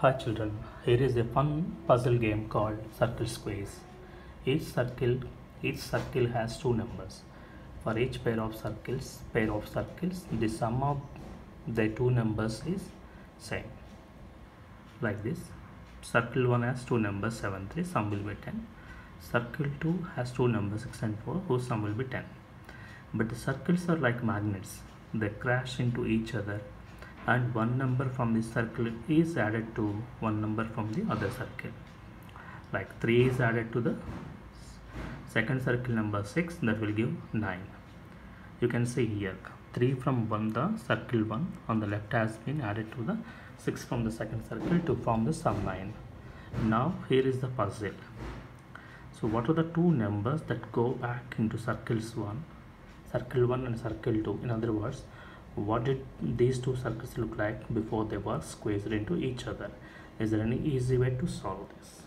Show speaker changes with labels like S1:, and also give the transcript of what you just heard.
S1: Hi children, here is a fun puzzle game called Circle Squares. Each circle each circle has two numbers. For each pair of circles, pair of circles, the sum of the two numbers is same. Like this. Circle 1 has two numbers 7 3, sum will be 10. Circle 2 has two numbers 6 and 4, whose sum will be 10. But the circles are like magnets. They crash into each other and one number from this circle is added to one number from the other circle. Like 3 is added to the second circle number 6 that will give 9 you can see here 3 from one the circle 1 on the left has been added to the 6 from the second circle to form the sum 9 now here is the puzzle. So what are the two numbers that go back into circles 1 circle 1 and circle 2 in other words what did these two circles look like before they were squeezed into each other? Is there any easy way to solve this